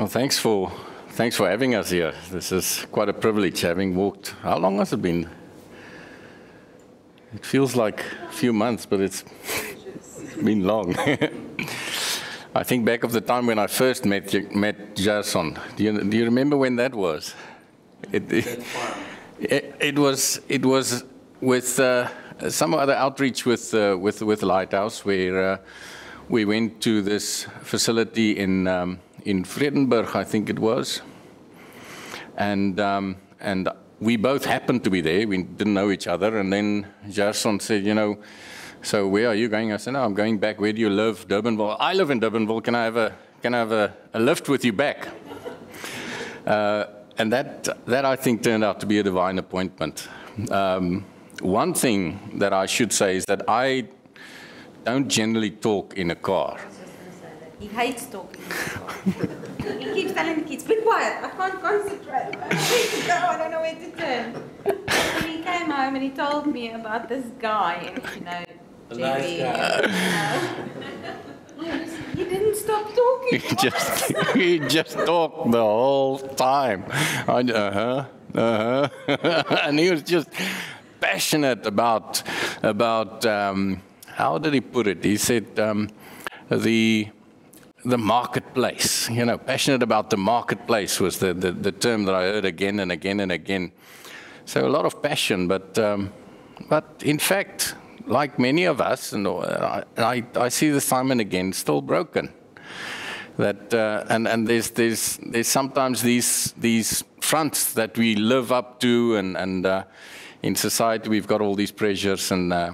Well, thanks for thanks for having us here. This is quite a privilege having walked. How long has it been? It feels like a few months, but it's been long. I think back of the time when I first met met Jason. Do you, do you remember when that was? It, it, it, it was it was with uh, some other outreach with uh, with with Lighthouse where uh, we went to this facility in um, in Vredenburg, I think it was, and um, and we both happened to be there. We didn't know each other, and then Jason said, you know so where are you going? I said, no, I'm going back. Where do you live? Durbanville. I live in Durbanville. Can I have a, can I have a, a lift with you back? Uh, and that, that, I think, turned out to be a divine appointment. Um, one thing that I should say is that I don't generally talk in a car. He hates talking. he keeps telling the kids, be quiet, I can't concentrate. I don't know where to go, I don't know where to turn. And he came home and he told me about this guy, and you know, nice guy. He didn't stop talking. He just he just talked the whole time. Uh huh. Uh huh. and he was just passionate about about um, how did he put it? He said um, the the marketplace. You know, passionate about the marketplace was the, the, the, term that I heard again and again and again. So a lot of passion, but um, but in fact, like many of us, and I, I, I see the Simon again, still broken. That uh, and and there's there's there's sometimes these these fronts that we live up to, and and uh, in society we've got all these pressures, and uh,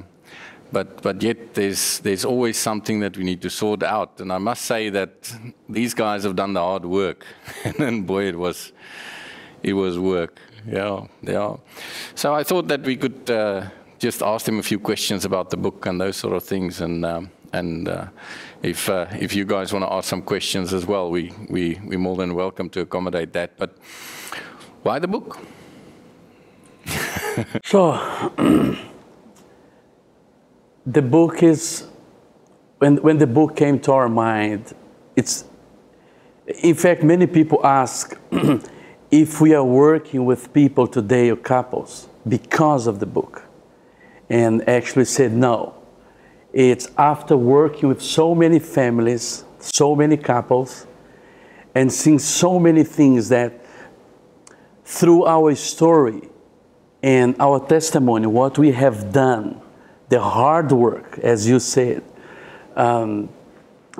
but but yet there's there's always something that we need to sort out. And I must say that these guys have done the hard work, and boy, it was it was work. Yeah, yeah. So I thought that we could uh, just ask them a few questions about the book and those sort of things. And um, and uh, if uh, if you guys want to ask some questions as well, we we we're more than welcome to accommodate that. But why the book? so the book is when when the book came to our mind, it's in fact many people ask if we are working with people today or couples because of the book and actually said no. It's after working with so many families, so many couples, and seeing so many things that through our story and our testimony, what we have done, the hard work, as you said, um,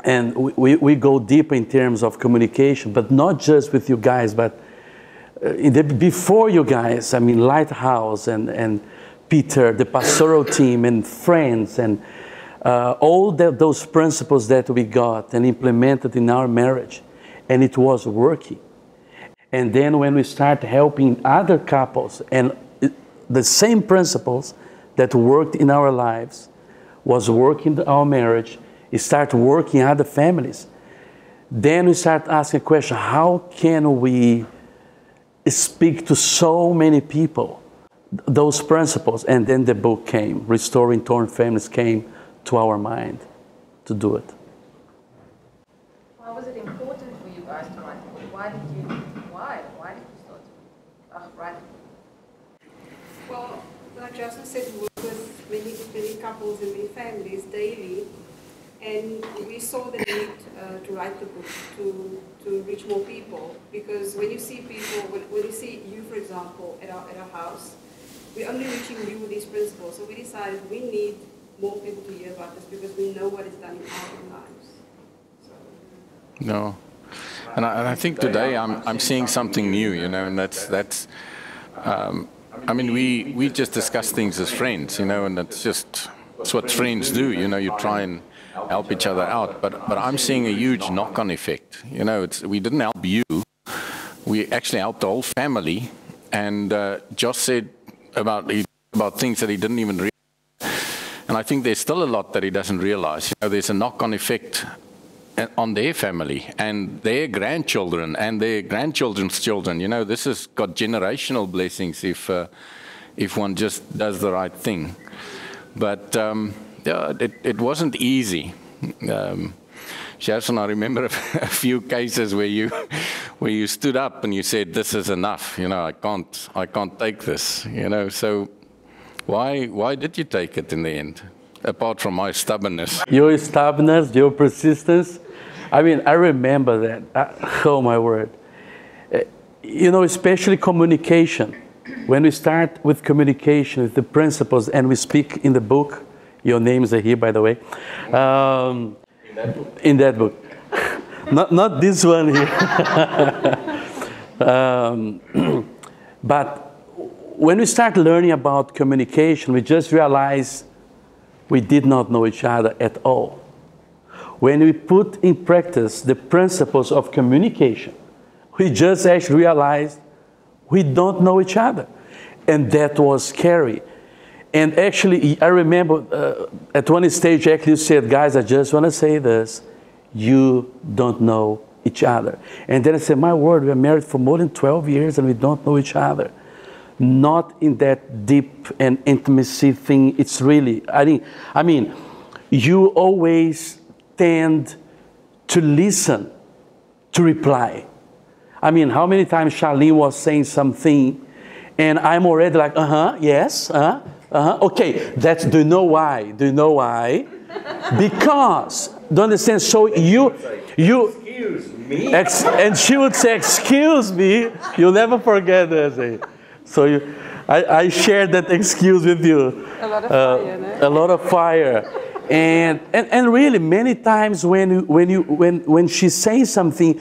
and we, we go deep in terms of communication, but not just with you guys, but uh, the, before you guys, I mean, Lighthouse and, and Peter, the pastoral team, and friends, and uh, all the, those principles that we got and implemented in our marriage, and it was working. And then when we start helping other couples, and the same principles that worked in our lives was working in our marriage, it start working in other families. Then we start asking a question: How can we speak to so many people? those principles, and then the book came. Restoring Torn Families came to our mind to do it. Why was it important for you guys to write the book? Why did you? Why? Why did you start uh, writing? Well, said, we work with many, many couples and many families daily, and we saw the need uh, to write the book to to reach more people because when you see people, when, when you see you, for example, at our at our house we're only reaching you with these principles. So we decided we need more people to hear about this because we know what it's done in our own lives. So. No. And I, and I, think today I'm, I'm seeing something new, you know, and that's, that's um, I mean, we, we just discuss things as friends, you know, and that's just, it's what friends do, you know, you try and help each other out. But, but I'm seeing a huge knock-on effect. You know, it's, we didn't help you, we actually helped the whole family. And uh, Josh said, about about things that he didn't even realize. And I think there's still a lot that he doesn't realize. You know, there's a knock-on effect on their family and their grandchildren and their grandchildren's children. You know, this has got generational blessings if uh, if one just does the right thing. But um, yeah, it, it wasn't easy. Um, I remember a few cases where you where you stood up and you said, "This is enough." You know, I can't, I can't take this. You know, so why, why did you take it in the end? Apart from my stubbornness. Your stubbornness, your persistence. I mean, I remember that. Oh my word. Uh, you know, especially communication. When we start with communication, with the principles, and we speak in the book, your names are here, by the way. Um, in that book. In that book. not, not this one here. um, but when we start learning about communication, we just realize we did not know each other at all. When we put in practice the principles of communication, we just actually realized we don't know each other. And that was scary. And actually, I remember uh, at one stage, actually, you said, guys, I just want to say this. You don't know each other. And then I said, my word, we are married for more than 12 years and we don't know each other. Not in that deep and intimacy thing. It's really, I mean, I mean, you always tend to listen, to reply. I mean, how many times Charlene was saying something and I'm already like, uh huh, yes, uh huh, uh huh. Okay, that's, do you know why? Do you know why? because, do you understand? So you, you, excuse me. Ex- and she would say, excuse me. You'll never forget that. So you, I, I shared that excuse with you. A lot of uh, fire, no? A lot of fire. And, and, and really, many times when, you, when, you, when, when she says something,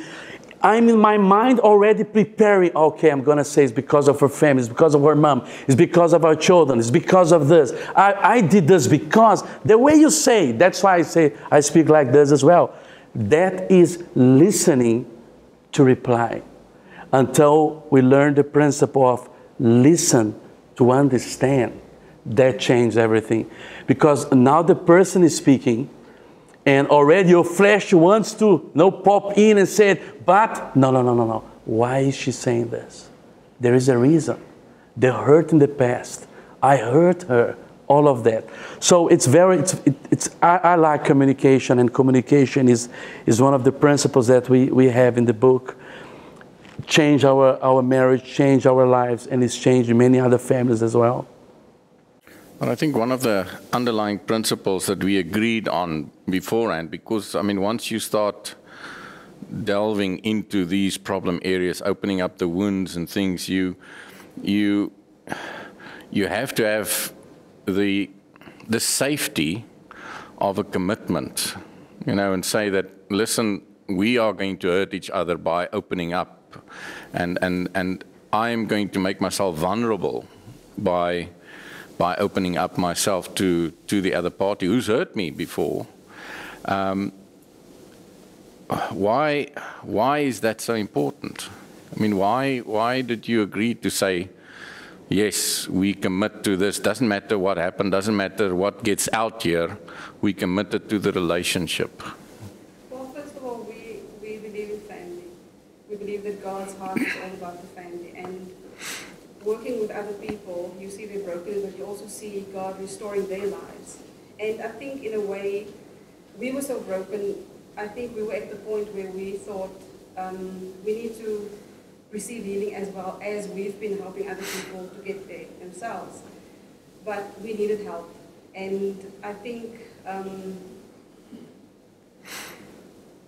I'm in my mind already preparing, okay, I'm going to say it's because of her family, it's because of her mom, it's because of our children, it's because of this. I, I did this because the way you say, that's why I say I speak like this as well. That is listening to reply until we learn the principle of listen to understand. That changed everything. Because now the person is speaking, and already your flesh wants to you know, pop in and say, but no, no, no, no, no. Why is she saying this? There is a reason. The hurt in the past. I hurt her. All of that. So it's very, it's, it, it's I, I, like communication, and communication is, is one of the principles that we, we have in the book. Change our, our marriage, change our lives, and it's changed many other families as well. Well, I think one of the underlying principles that we agreed on beforehand, because, I mean, once you start delving into these problem areas, opening up the wounds and things, you, you, you have to have the, the safety of a commitment, you know, and say that, listen, we are going to hurt each other by opening up, and, and, and I am going to make myself vulnerable by by opening up myself to, to the other party who's hurt me before. Um, why, why is that so important? I mean, why, why did you agree to say, yes, we commit to this, doesn't matter what happened, doesn't matter what gets out here, we committed to the relationship? Well, first of all, we, we believe in family. We believe that God's heart is all about the family. And working with other people, you see their brokenness, but you also see God restoring their lives. And I think in a way, we were so broken, I think we were at the point where we thought um, we need to receive healing as well as we've been helping other people to get there themselves. But we needed help. And I think um,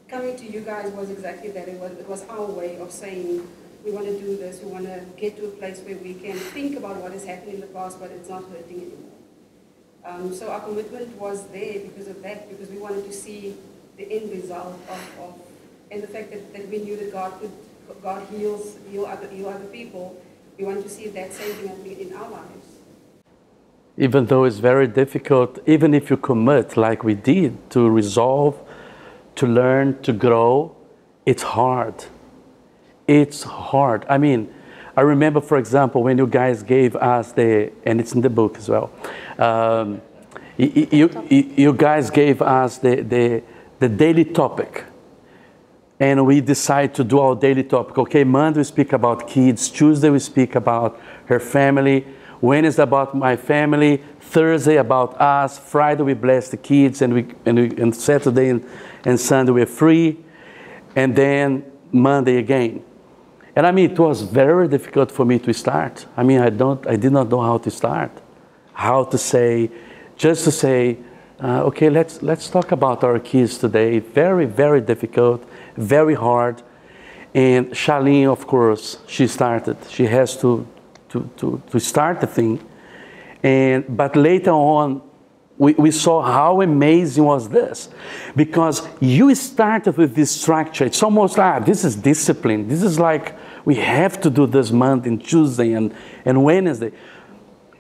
coming to you guys was exactly that. It was, it was our way of saying, we want to do this, we want to get to a place where we can think about what has happened in the past, but it's not hurting anymore. Um, so our commitment was there because of that, because we wanted to see the end result of, of and the fact that, that we knew that God could, God heals, heal other, heal other people. We want to see that same saving in our lives. Even though it's very difficult, even if you commit like we did to resolve, to learn, to grow, it's hard it's hard. I mean, I remember, for example, when you guys gave us the, and it's in the book as well, um, you, you, you, guys gave us the, the, the daily topic. And we decide to do our daily topic. Okay, Monday we speak about kids, Tuesday we speak about her family, Wednesday about my family, Thursday about us, Friday we bless the kids, and, we, and, we, and Saturday and, and Sunday we're free, and then Monday again And I mean, it was very difficult for me to start. I mean, I, don't, I did not know how to start, how to say, just to say, uh, okay, let's, let's talk about our kids today. Very, very difficult, very hard. And Charlene, of course, she started. She has to, to, to, to start the thing. And, but later on, we, we saw how amazing was this. Because you started with this structure. It's almost like this is discipline. This is like we have to do this month in tuesday and, and wednesday.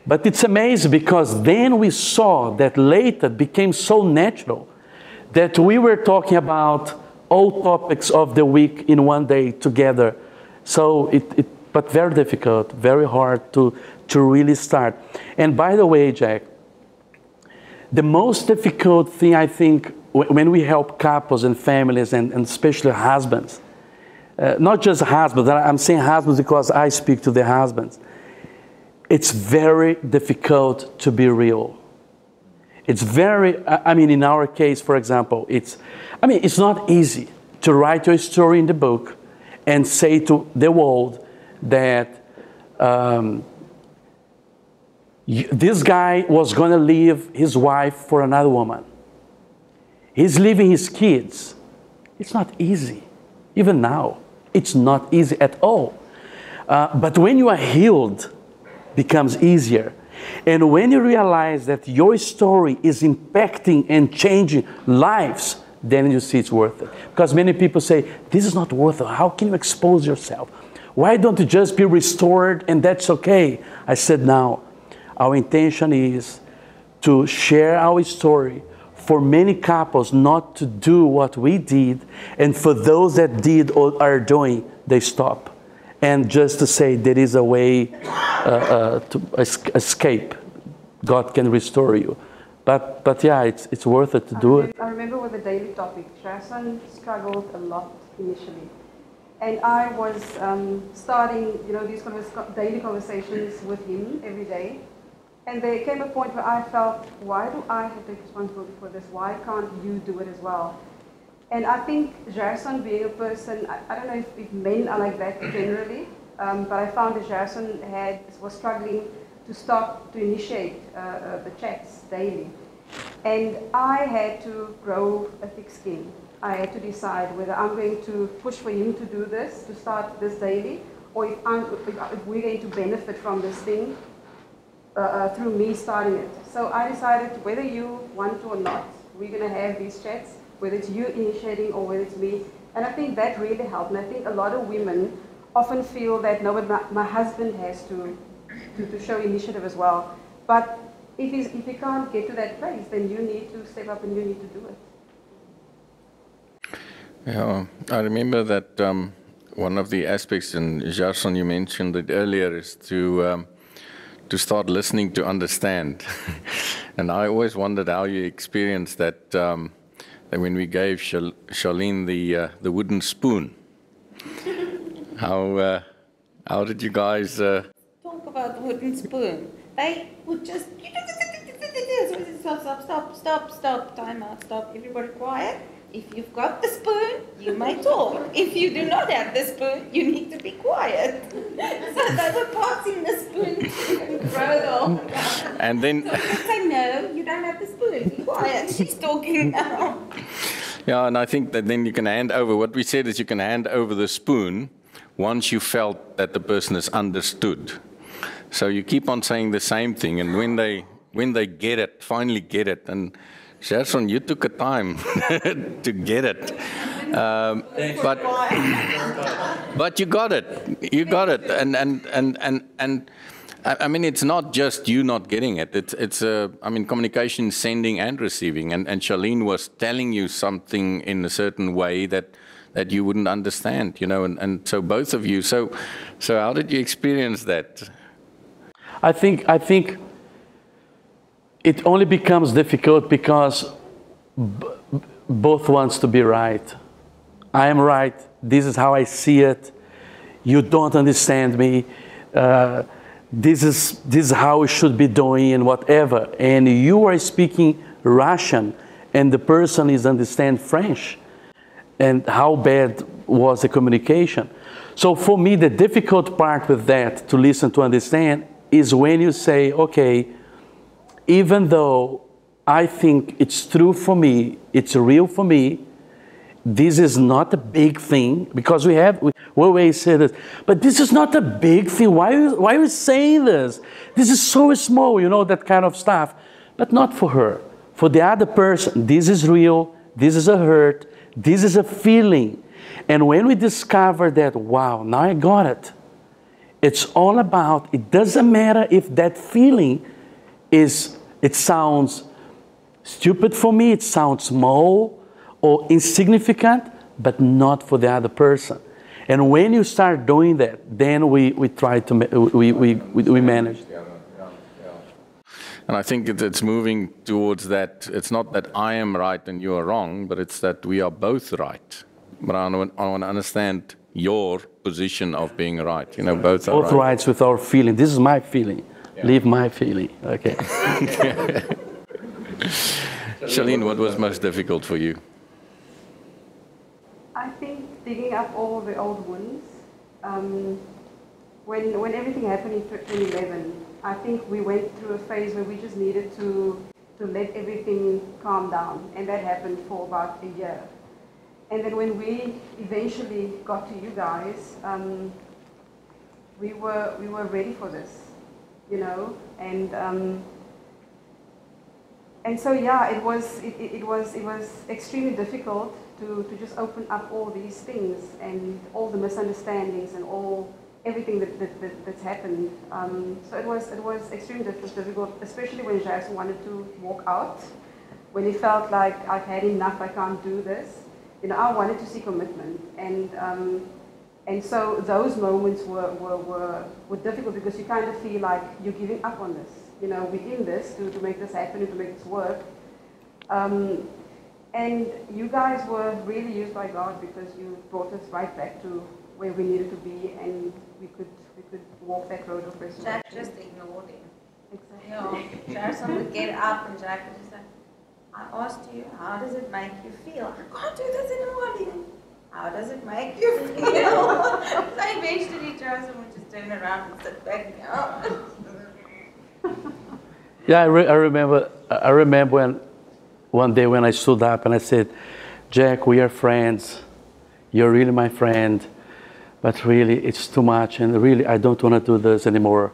But it's amazing because then we saw that later became so natural that we were talking about all topics of the week in one day together. So it, it but very difficult very hard to to really start. And by the way jack the most difficult thing, I think, when we help couples and families, and, and especially husbands, uh, not just husbands, I'm saying husbands because I speak to the husbands, it's very difficult to be real. It's very, I mean, in our case, for example, it's, I mean, it's not easy to write your story in the book and say to the world that um, this guy was going to leave his wife for another woman. He's leaving his kids. It's not easy. Even now, it's not easy at all. Uh, but when you are healed, becomes easier. And when you realize that your story is impacting and changing lives, then you see it's worth it. Because many people say, This is not worth it. How can you expose yourself? Why don't you just be restored and that's okay? I said, Now, our intention is to share our story for many couples not to do what we did, and for those that did or are doing, they stop. And just to say there is a way uh, uh, to escape. God can restore you. But, but yeah, it's, it's worth it to do it. I remember with the daily topic, Jason struggled a lot initially. And I was um, starting, you know, these daily conversations with him every day. And there came a point where I felt, why do I have to take responsibility for this? Why can't you do it as well? And I think Gerson being a person, I, I don't know if, if, men are like that generally, um, but I found that Gerson had, was struggling to start to initiate uh, uh, the chats daily. And I had to grow a thick skin. I had to decide whether I'm going to push for him to do this, to start this daily, or if, I'm, if we're going to benefit from this thing uh, uh, through me starting it. So I decided whether you want to or not, we're going to have these chats, whether it's you initiating or whether it's me. And I think that really helped. And I think a lot of women often feel that, no, but my, my husband has to, to, to show initiative as well. But if, he's, if he can't get to that place, then you need to step up and you need to do it. Yeah, I remember that um, one of the aspects, and Gerson, you mentioned it earlier, is to um, to start listening to understand. and I always wondered how you experienced that, um, that when we gave Charlene the, uh, the wooden spoon. how, uh, how did you guys... Uh... Talk about the wooden spoon. They would just... Stop, stop, stop, stop, stop, time out, stop, everybody quiet. If you've got the spoon, you may talk. If you do not have the spoon, you need to be quiet. so they were passing the spoon to Frodo. And then. Say, no, you don't have the spoon. Be quiet. She's talking now. Yeah, and I think that then you can hand over. What we said is you can hand over the spoon once you felt that the person has understood. So you keep on saying the same thing, and when they when they get it, finally get it, and Gerson, you took a time to get it. Um, but, but you got it. You got it. And, and, and, and, and I mean, it's not just you not getting it. It's, it's uh, I mean, communication sending and receiving. And, and Charlene was telling you something in a certain way that, that you wouldn't understand, you know, and, and so both of you. So, so how did you experience that? I think, I think it only becomes difficult because both wants to be right. I am right. This is how I see it. You don't understand me. Uh, this is this is how we should be doing and whatever. And you are speaking Russian, and the person is understand French. And how bad was the communication? So for me, the difficult part with that to listen to understand is when you say, okay, even though I think it's true for me, it's real for me, this is not a big thing because we have we, always say this, but this is not a big thing. Why, why are you saying this? This is so small, you know, that kind of stuff. But not for her. For the other person, this is real, this is a hurt, this is a feeling. And when we discover that, wow, now I got it, it's all about, it doesn't matter if that feeling is, it sounds stupid for me, it sounds small or insignificant, but not for the other person. And when you start doing that, then we, we try to, we, we, we, we manage. And I think it's moving towards that. It's not that I am right and you are wrong, but it's that we are both right. But I want, I want to understand your position of being right. You know, both are Both right. rights with our feeling. This is my feeling. Leave my feeling. Okay. Charlene, what was most difficult for you? I think digging up all the old wounds. Um, when, when everything happened in 2011, I think we went through a phase where we just needed to, to let everything calm down. And that happened for about a year. And then when we eventually got to you guys, um, we, were, we were ready for this, you know? And, um, and so, yeah, it was, it, it, was, it was extremely difficult to, to just open up all these things and all the misunderstandings and all everything that, that, that that's happened. Um, so it was it was extremely difficult, especially when Jackson wanted to walk out, when he felt like I've had enough, I can't do this. You know, I wanted to see commitment, and um, and so those moments were, were, were, were difficult because you kind of feel like you're giving up on this. You know, we're in this to, to make this happen and to make this work. Um, and you guys were really used by God because you brought us right back to where we needed to be and we could we could walk that road of resurrection. Jack just ignored him. Exactly. Yeah, Jackson would get up and Jack would just say, I asked you, how does it make you feel? I can't do this anymore. How does it make you feel? so eventually Jackson would just turn around and sit back and oh. Yeah, I, re- I remember. I remember when one day when I stood up and I said, "Jack, we are friends. You're really my friend, but really it's too much, and really I don't want to do this anymore."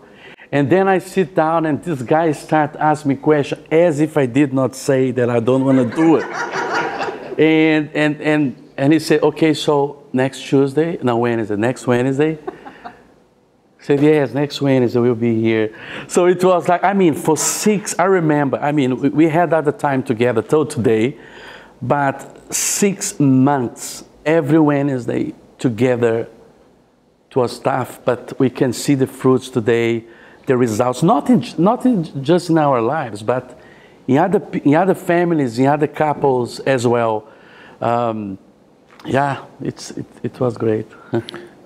And then I sit down and this guy start asking me questions as if I did not say that I don't want to do it. and and and and he said, "Okay, so next Tuesday, no Wednesday, next Wednesday." said, yes, next Wednesday we'll be here. So it was like, I mean, for six, I remember, I mean, we, we had other time together till today, but six months, every Wednesday together, it was tough, but we can see the fruits today, the results, not, in, not in, just in our lives, but in other, in other families, in other couples as well. Um, yeah, it's, it, it was great.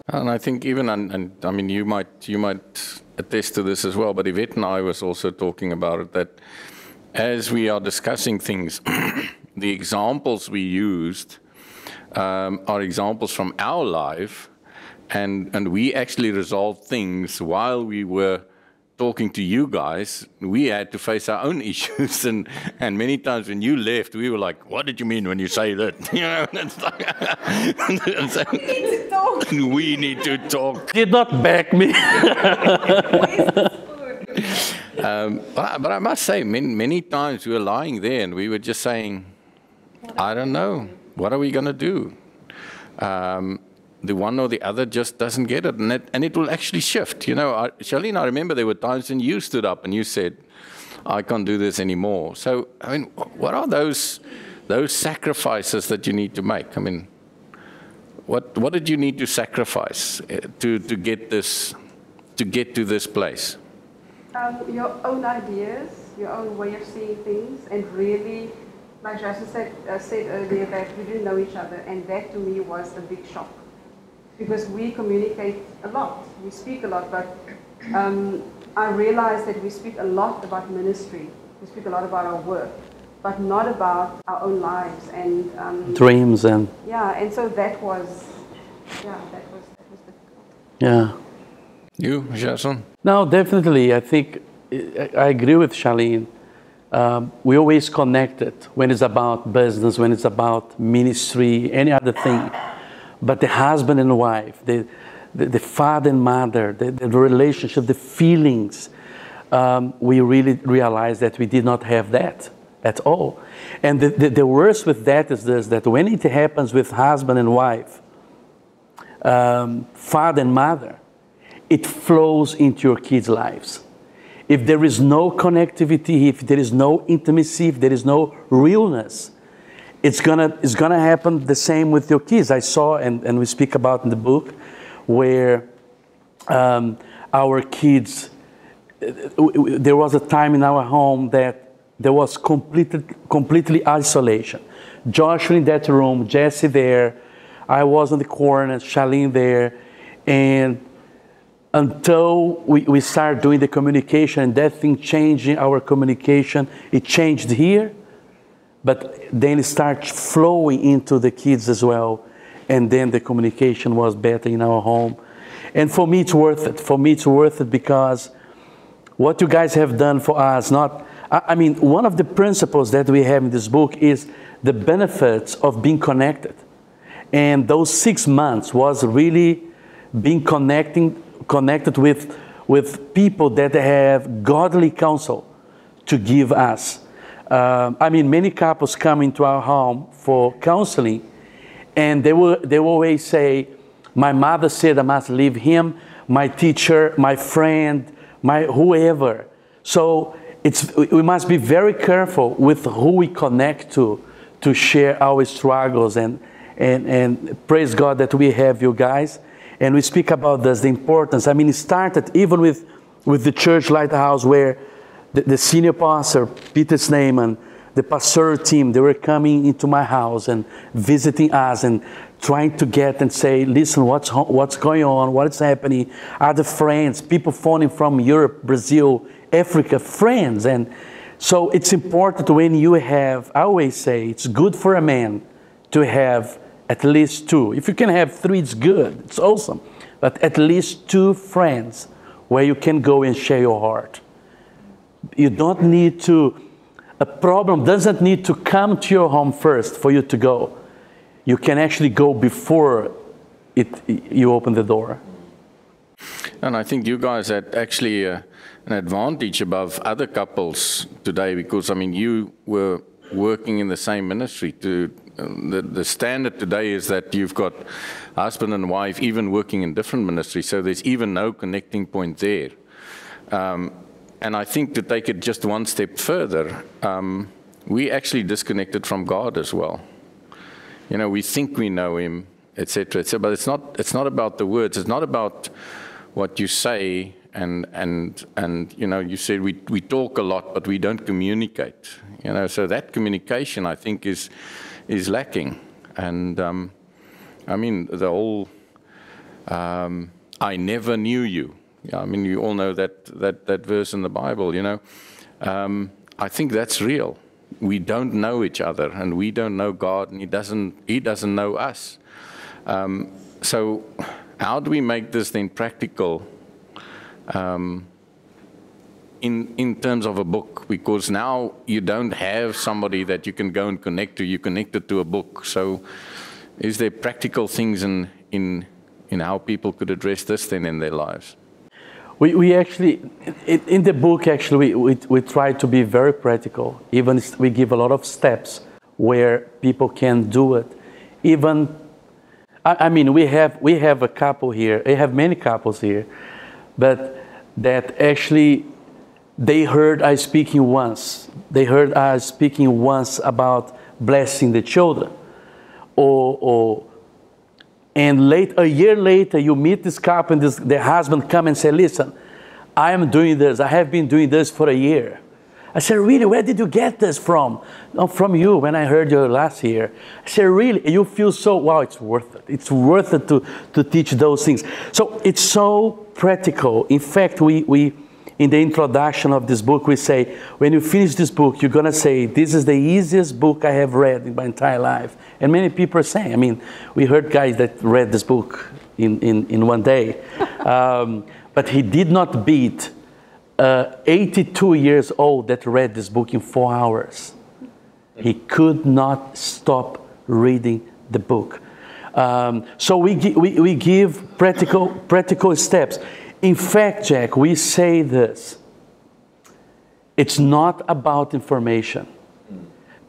And I think even, and, and I mean, you might you might attest to this as well. But Yvette and I was also talking about it that as we are discussing things, the examples we used um, are examples from our life, and and we actually resolved things while we were talking to you guys, we had to face our own issues, and and many times when you left, we were like, "What did you mean when you say that?" You know, and it's like, and so, We need to talk. we need to talk. Did not back me. Um, but, I, but I must say, many, many times we were lying there and we were just saying, "I don't know, what are we going to do?" Um, the one or the other just doesn't get it, and it, and it will actually shift. You know, I, Charlene, I remember there were times when you stood up and you said, "I can't do this anymore." So, I mean, what are those those sacrifices that you need to make? I mean, what what did you need to sacrifice uh, to to get this to get to this place? Um, your own ideas, your own way of seeing things, and really, like Justin said, uh, said earlier, that we didn't know each other, and that to me was a big shock. Because we communicate a lot, we speak a lot, but um, I realize that we speak a lot about ministry, we speak a lot about our work, but not about our own lives. And um, Dreams and yeah, and so that was, yeah, that was, that was the, Yeah. You, Jason? No, definitely. I think I I agree with Charlene. Um, we always connect it when it's about business, when it's about ministry, any other thing. But the husband and wife, the, the, the father and mother, the, the relationship, the feelings, um, we really realize that we did not have that at all. And the, the, the worst with that is this that when it happens with husband and wife, um, father and mother, it flows into your kids' lives. If there is no connectivity, if there is no intimacy, if there is no realness, it's gonna, it's gonna happen the same with your kids. I saw, and, and we speak about in the book, where um, our kids, there was a time in our home that there was completely, completely isolation. Joshua in that room, Jesse there, I was in the corner, Charlene there, and until we, we start doing the communication and that thing changing our communication, it changed here, but then it starts flowing into the kids as well. And then the communication was better in our home. And for me, it's worth it. For me, it's worth it because what you guys have done for us, not, I, I mean, one of the principles that we have in this book is the benefits of being connected. And those six months was really being connecting connected with, with people that have godly counsel to give us. Um, I mean, many couples come into our home for counseling, and they will, they will always say, My mother said I must leave him, my teacher, my friend, my whoever. So it's, we must be very careful with who we connect to to share our struggles and, and, and praise God that we have you guys and we speak about this, the importance. I mean, it started even with, with the church lighthouse where the, the senior pastor, Peter Snyman, the pastor team, they were coming into my house and visiting us and trying to get and say, listen, what's, what's going on? What is happening? Other friends, people phoning from Europe, Brazil, Africa, friends. And so it's important when you have, I always say, it's good for a man to have at least two. If you can have three, it's good, it's awesome. But at least two friends where you can go and share your heart. You don't need to, a problem doesn't need to come to your home first for you to go. You can actually go before it, you open the door. And I think you guys had actually uh, an advantage above other couples today because, I mean, you were working in the same ministry to the, the standard today is that you've got husband and wife even working in different ministries, so there's even no connecting point there. Um, and I think to take it just one step further, um, we actually disconnected from God as well. You know, we think we know Him, etc., etc. But it's not. It's not about the words. It's not about what you say. And and and you know, you said we we talk a lot, but we don't communicate. You know, so that communication, I think, is is lacking. And um, I mean, the whole um, I never knew you. I mean, you all know that, that, that verse in the Bible, you know. Um, I think that's real. We don't know each other, and we don't know God, and He doesn't, he doesn't know us. Um, so, how do we make this then practical? Um, in, in terms of a book because now you don't have somebody that you can go and connect to. You connect it to a book. So, is there practical things in, in, in how people could address this then in their lives? We, we actually, in the book, actually, we, we, we try to be very practical. Even we give a lot of steps where people can do it. Even, I, I mean, we have, we have a couple here, we have many couples here, but that actually they heard I speaking once. They heard us speaking once about blessing the children. Or, or and late, a year later, you meet this couple and this, the husband come and say, listen, I am doing this. I have been doing this for a year. I said, really, where did you get this from? Oh, from you when I heard you last year. I said, really? You feel so, wow, it's worth it. It's worth it to, to teach those things. So it's so practical. In fact, we, we, in the introduction of this book, we say, when you finish this book, you're going to say, this is the easiest book I have read in my entire life. And many people are saying, I mean, we heard guys that read this book in, in, in one day. Um, but he did not beat uh, 82 years old that read this book in four hours. He could not stop reading the book. Um, so we, we, we give practical, practical steps. In fact, Jack, we say this it's not about information.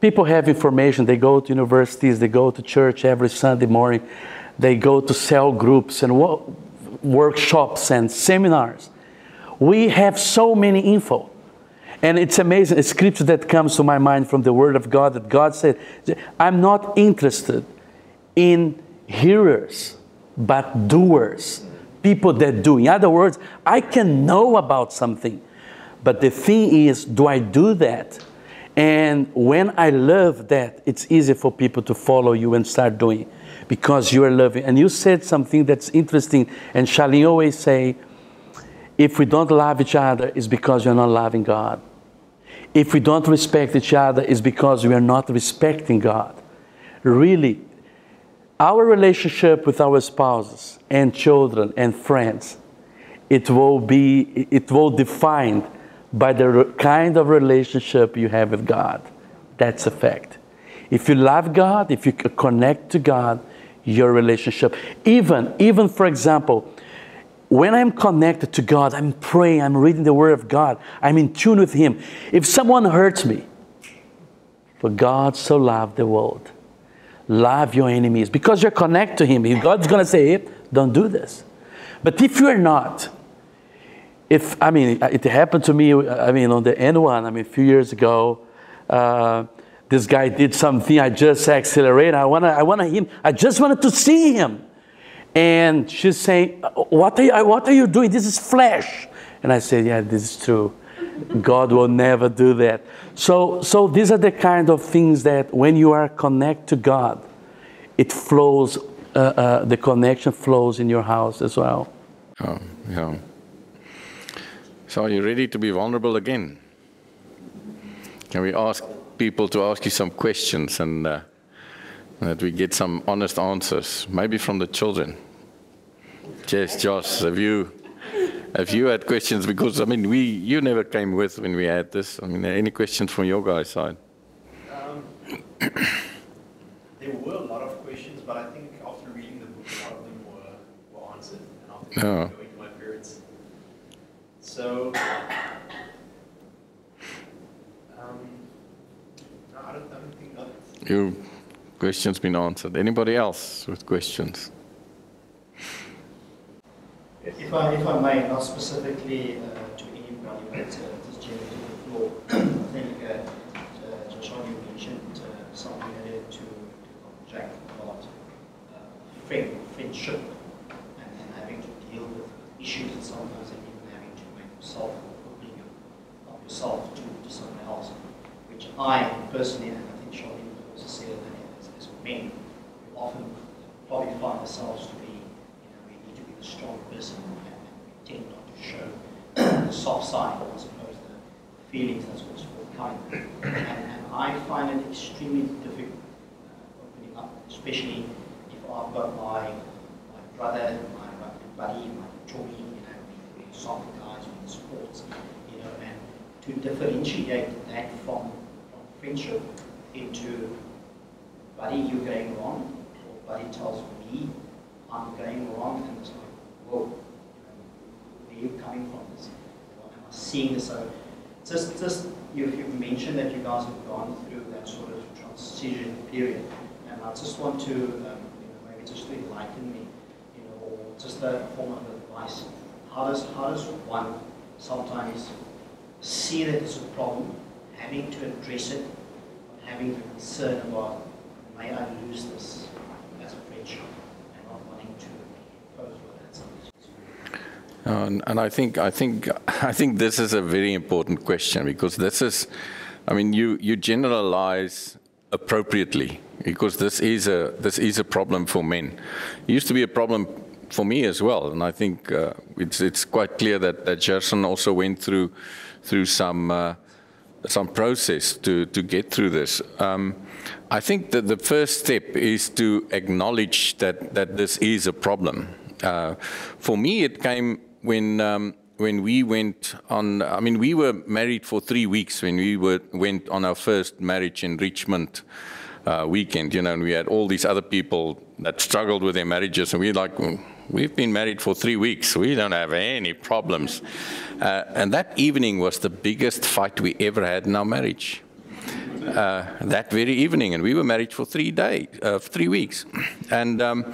People have information, they go to universities, they go to church every Sunday morning, they go to cell groups and wo- workshops and seminars. We have so many info. And it's amazing, a scripture that comes to my mind from the Word of God that God said, I'm not interested in hearers, but doers, people that do. In other words, I can know about something, but the thing is, do I do that? And when I love that, it's easy for people to follow you and start doing because you are loving. And you said something that's interesting, and Charlene always say, if we don't love each other, it's because you're not loving God. If we don't respect each other, it's because we are not respecting God. Really, our relationship with our spouses and children and friends, it will be, it will defined by the kind of relationship you have with God. That's a fact. If you love God, if you connect to God, your relationship, even, even for example, when I'm connected to God, I'm praying, I'm reading the Word of God, I'm in tune with Him. If someone hurts me, for God so loved the world, love your enemies because you're connected to Him. God's going to say, hey, don't do this. But if you're not, if I mean, it happened to me. I mean, on the N1, I mean, a few years ago, uh, this guy did something. I just accelerated. I wanna, I wanna him. I just wanted to see him. And she's saying, "What are you, what are you doing? This is flesh." And I said, "Yeah, this is true. God will never do that." So, so these are the kind of things that when you are connected to God, it flows. Uh, uh, the connection flows in your house as well. Oh, yeah. So are you ready to be vulnerable again? Can we ask people to ask you some questions and uh, that we get some honest answers, maybe from the children? Jess, Josh, have you have you had questions? Because I mean, we you never came with when we had this. I mean, any questions from your guys' side? Um, there were a lot of questions, but I think after reading the book, a lot of them were, were answered. And I think Oh. going to my parents. So, um, no, I don't, I don't think that. Your questions been answered. Anybody else with questions? If I, if I may, not specifically uh, to anybody, but uh, just generally to the floor, I think uh, uh, Joshua, you mentioned uh, something related to, to Jack about uh, friend, friendship and, and having to deal with issues and sometimes even having to make yourself opening your- up yourself to, to someone else, which I personally, and I think Charlene would also say that as, as men, we often probably find ourselves to be, you know, we need to be the strong person and we tend not to show the soft side, I suppose, the feelings that's what's forthcoming. And, and I find it extremely difficult uh, opening up, especially if I've got my, my brother, my rugby buddy, my jockey, you know, we, we soccer guys, we in sports, you know, and to differentiate that from, friendship into buddy, you're going wrong, or buddy tells me I'm going wrong, and it's like, whoa, where are you coming from this? Am I seeing this? So just, just you, you mentioned that you guys have gone through that sort of transition period, and I just want to, um, you know, maybe just enlighten me, you know, or just a form of advice. How does, how does one sometimes see that it's a problem, having to address it, having the concern about may I lose this as a friendship and not wanting to impose. And, and I think I think I think this is a very important question because this is, I mean, you you generalize appropriately because this is a this is a problem for men. It used to be a problem for me as well, and I think uh, it's it's quite clear that that Gerson also went through through some. Uh, some process to, to get through this. Um, I think that the first step is to acknowledge that, that this is a problem. uh, for me, it came when um, when we went on. I mean, we were married for three weeks when we were, went on our first marriage enrichment uh, weekend. You know, and we had all these other people that struggled with their marriages, and we like. We've been married for three weeks. We don't have any problems. Uh, and that evening was the biggest fight we ever had in our marriage. Uh, that very evening, and we were married for three days, uh, three weeks, and um,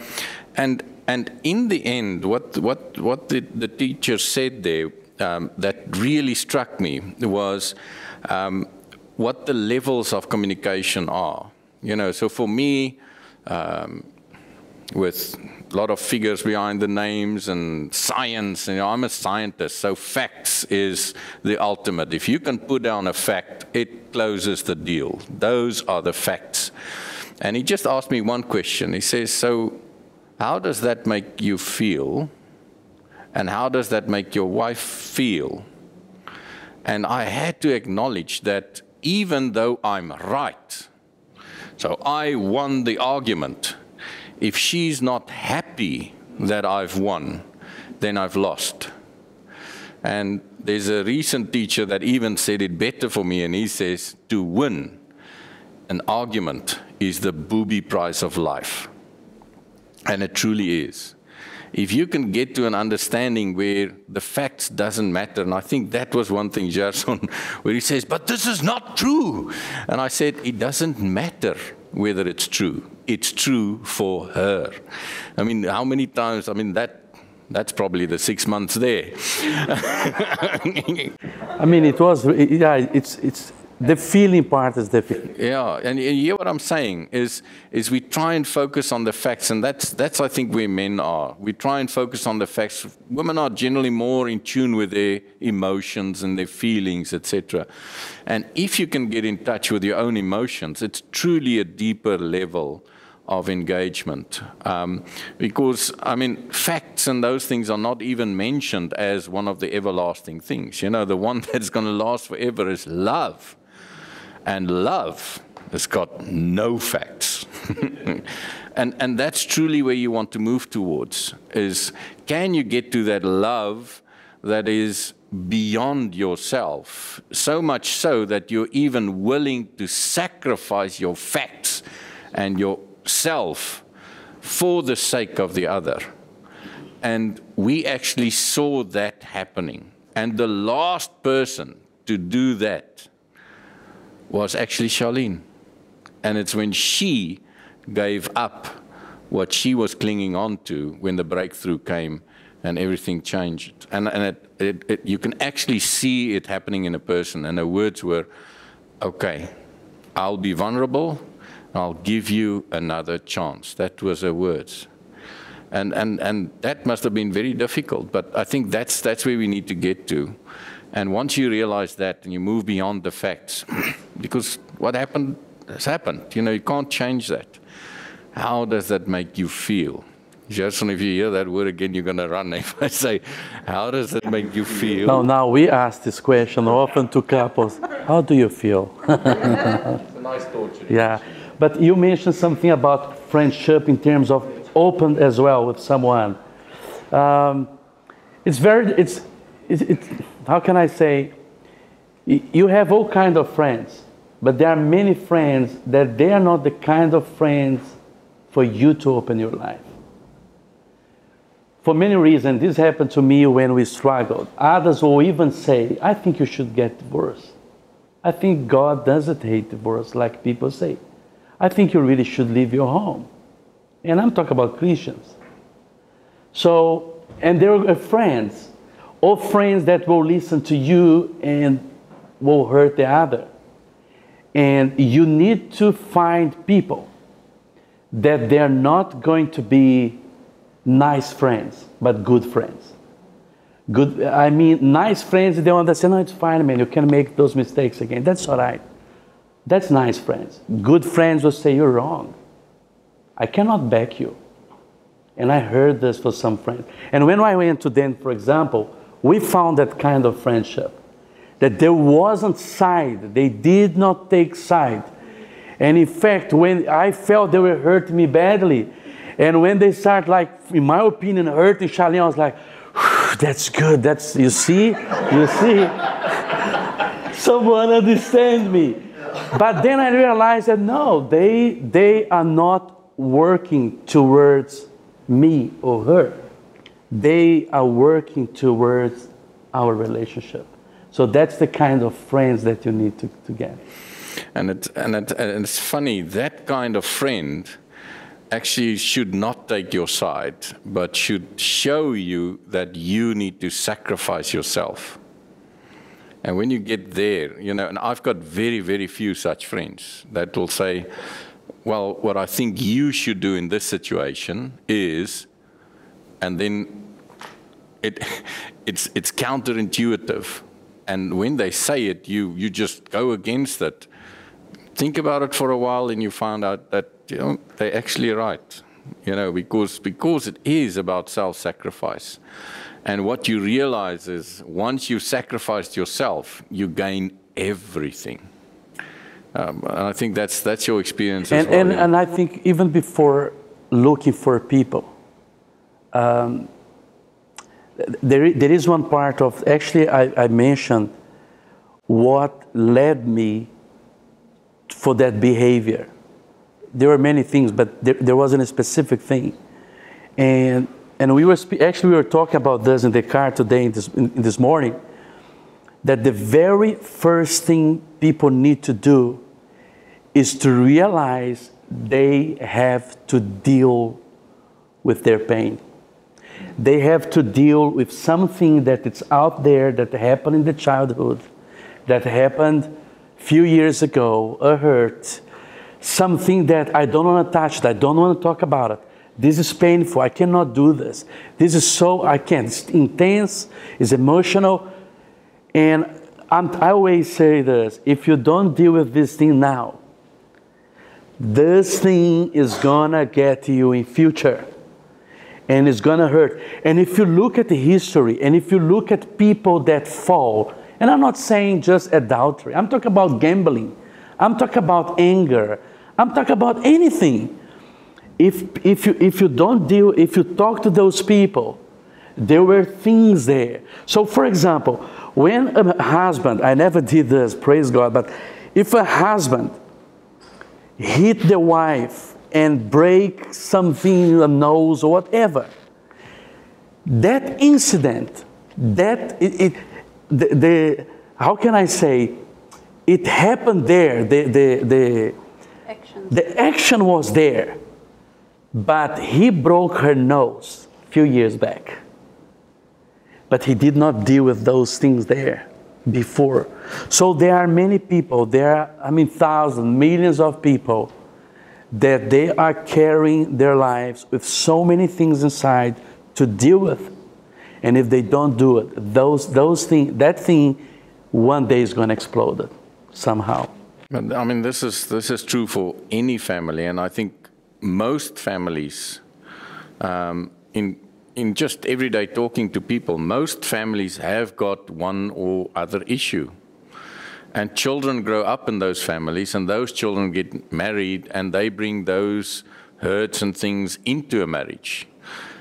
and and in the end, what what what the, the teacher said there um, that really struck me was um, what the levels of communication are. You know, so for me, um, with a lot of figures behind the names and science. And, you know, I'm a scientist, so facts is the ultimate. If you can put down a fact, it closes the deal. Those are the facts. And he just asked me one question. He says, So, how does that make you feel? And how does that make your wife feel? And I had to acknowledge that even though I'm right, so I won the argument if she's not happy that I've won, then I've lost. And there's a recent teacher that even said it better for me, and he says, to win an argument is the booby price of life. And it truly is. If you can get to an understanding where the facts doesn't matter, and I think that was one thing, Gerson, where he says, but this is not true. And I said, it doesn't matter whether it's true it's true for her. I mean, how many times, I mean, that that's probably the six months there. I mean, it was, yeah, it's, it's, the feeling part is difficult. Yeah, and you hear what I'm saying is is we try and focus on the facts, and that's that's I think where men are. We try and focus on the facts. Women are generally more in tune with their emotions and their feelings, etc. And if you can get in touch with your own emotions, it's truly a deeper level of engagement. Um, because, I mean, facts and those things are not even mentioned as one of the everlasting things. You know, the one that's going to last forever is love. And love has got no facts. and, and that's truly where you want to move towards, is can you get to that love that is beyond yourself, so much so that you're even willing to sacrifice your facts and yourself for the sake of the other. And we actually saw that happening. And the last person to do that was actually Charlene. And it's when she gave up what she was clinging on to when the breakthrough came and everything changed. And, and it, it, it, you can actually see it happening in a person. And her words were, okay, I'll be vulnerable, I'll give you another chance. That was her words. And, and, and that must have been very difficult, but I think that's, that's where we need to get to. And once you realize that and you move beyond the facts, because what happened has happened. You know, you can't change that. How does that make you feel? Jason, if you hear that word again, you're going to run. If I say, how does that make you feel? No, now we ask this question often to couples. How do you feel? it's a nice thought. Yeah. But you mentioned something about friendship in terms of open as well with someone. Um, it's very, it's, it, it, how can I say, you have all kind of friends, but there are many friends that they are not the kind of friends for you to open your life. For many reasons, this happened to me when we struggled. Others will even say, I think you should get divorced. I think God doesn't hate divorce like people say. I think you really should leave your home. And I'm talking about Christians. So, and they're friends, or friends that will listen to you and will hurt the other. And you need to find people that they're not going to be nice friends, but good friends. Good, I mean, nice friends, they understand, no, it's fine, man, you can make those mistakes again. That's all right. That's nice friends. Good friends will say, You're wrong. I cannot back you. And I heard this for some friends. And when I went to them, for example, we found that kind of friendship. That there wasn't side. They did not take side. And in fact, when I felt they were hurting me badly, And when they start, like, in my opinion, hurting Charlene, I was like, that's good. That's, you see? You see? Someone understands me. But then I realized that no, they, they are not working towards me or her. They are working towards our relationship. So that's the kind of friends that you need to, to get. And, it, and, it, and it's funny, that kind of friend actually should not take your side, but should show you that you need to sacrifice yourself. And when you get there, you know, and I've got very, very few such friends that will say, well, what I think you should do in this situation is, and then it, it's, it's counterintuitive. And when they say it, you, you just go against it. Think about it for a while and you find out that you know, they're actually right. You know, because, because it is about self-sacrifice. And what you realize is once you've sacrificed yourself, you gain everything. Um, and I think that's, that's your experience and, well, and, yeah. and I think even before looking for people, um, there, there is one part of, actually, I, I mentioned what led me for that behavior. There were many things, but there, there wasn't a specific thing. And and we were actually we were talking about this in the car today, in this, in, in this morning, that the very first thing people need to do is to realize they have to deal with their pain. They have to deal with something that is out there that happened in the childhood, that happened few years ago, a hurt, something that I don't want to touch, that I don't want to talk about it. This is painful. I cannot do this. This is so, I can't. It's intense, it's emotional. And I'm, i always say this if you don't deal with this thing now, this thing is gonna get you in future and it's gonna hurt. And if you look at the history and if you look at people that fall, and I'm not saying just adultery, I'm talking about gambling, I'm talking about anger, I'm talking about anything if, if, you, if you don't deal, if you talk to those people, there were things there. So, for example, when a husband, I never did this, praise God, but if a husband hit the wife and break something in the nose or whatever, that incident, that it, it the, the, how can I say, it happened there. The, the, the, action. the action was there but he broke her nose a few years back. But he did not deal with those things there before. So there are many people, there are, I mean, thousands, millions of people that they are carrying their lives with so many things inside to deal with. And if they don't do it, those, those things, that thing one day is going to explode somehow. I mean, this is, this is true for any family, and I think most families, um, in, in just everyday talking to people, most families have got one or other issue. And children grow up in those families, and those children get married, and they bring those hurts and things into a marriage.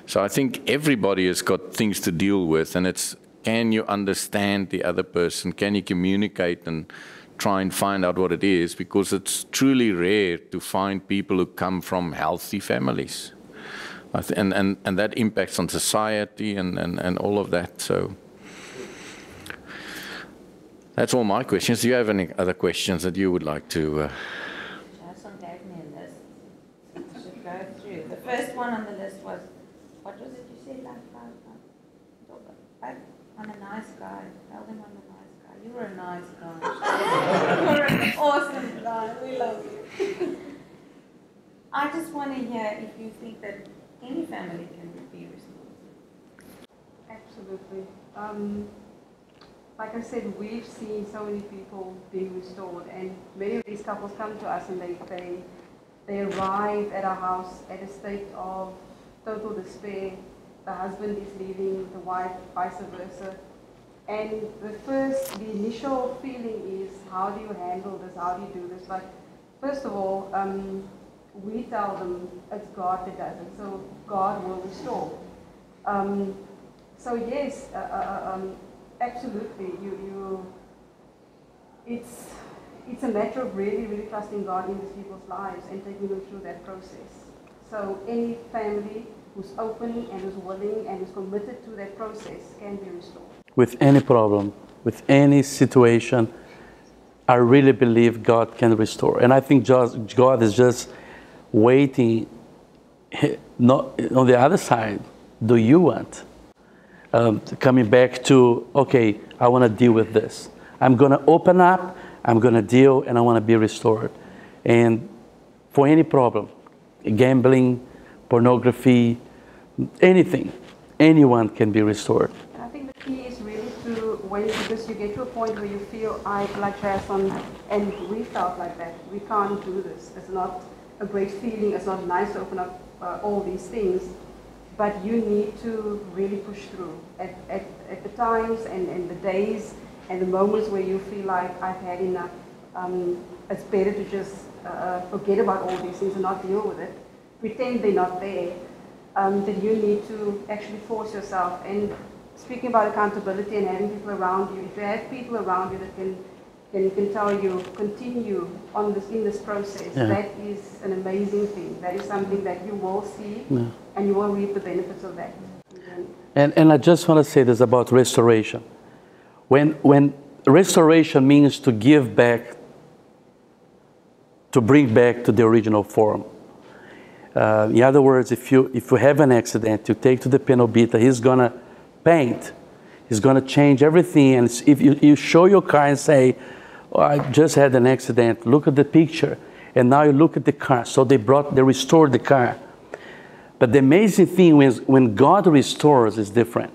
So I think everybody has got things to deal with, and it's can you understand the other person? Can you communicate and try and find out what it is because it's truly rare to find people who come from healthy families. And, and, and that impacts on society and, and, and all of that. So that's all my questions. Do you have any other questions that you would like to? Uh... Jason gave me a list. I should go through. The first one on the list was, what was it you said? Like, like, I'm a nice guy. Tell them I'm a nice guy. You were a nice guy. You're an awesome guy. We love you. I just want to hear if you think that any family can be responsible. Absolutely. Um, like I said, we've seen so many people being restored, and many of these couples come to us and they, they, they arrive at our house at a state of total despair. The husband is leaving, the wife, vice versa. And the first, the initial feeling is, how do you handle this? How do you do this? But first of all, um, we tell them it's God that does it. So God will restore. Um, so yes, uh, uh, um, absolutely. You, you, it's, it's a matter of really, really trusting God in these people's lives and taking them through that process. So any family who's open and who's willing and is committed to that process can be restored. With any problem, with any situation, I really believe God can restore. And I think just, God is just waiting not, on the other side. Do you want? Um, coming back to, okay, I want to deal with this. I'm going to open up, I'm going to deal, and I want to be restored. And for any problem, gambling, pornography, anything, anyone can be restored. I think the key is really to when because you get to a point where you feel I like Jason and we felt like that. We can't do this. It's not a great feeling. It's not nice to open up uh, all these things. But you need to really push through at, at, at the times and, and the days and the moments where you feel like I've had enough. Um, it's better to just uh, forget about all these things and not deal with it. Pretend they're not there. Um, that you need to actually force yourself. And speaking about accountability and having people around you, if you have people around you that can can, can tell you continue on this in this process, Yeah. that is an amazing thing. That is something that you will see Yeah. and you will reap the benefits of that. And And, I just want to say this about restoration. When, when restoration means to give back, to bring back to the original form. Uh, in other words, if you, if you have an accident, you take to the panel beater, he's going to paint. He's going to change everything. And if you, you show your car and say, I just had an accident, look at the picture. And now you look at the car. So they brought, they restored the car. But the amazing thing is when God restores is different.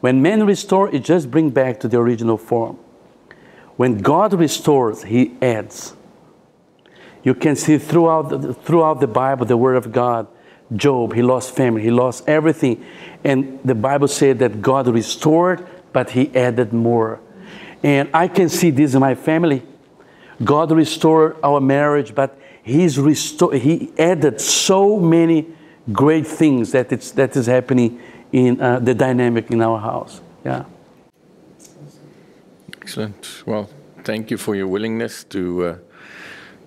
When men restore, it just brings back to the original form. When God restores, He adds. You can see throughout the, throughout the Bible, the Word of God. Job, he lost family, he lost everything. And the Bible said that God restored, but He added more. And I can see this in my family. God restored our marriage, but He's restored, He added so many great things that, it's, that is happening in uh, the dynamic in our house. Yeah. Excellent. Well, thank you for your willingness to uh,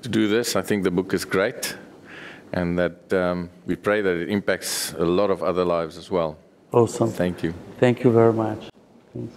to do this. I think the book is great, and that um, we pray that it impacts a lot of other lives as well. Awesome. Thank you. Thank you very much. Thanks.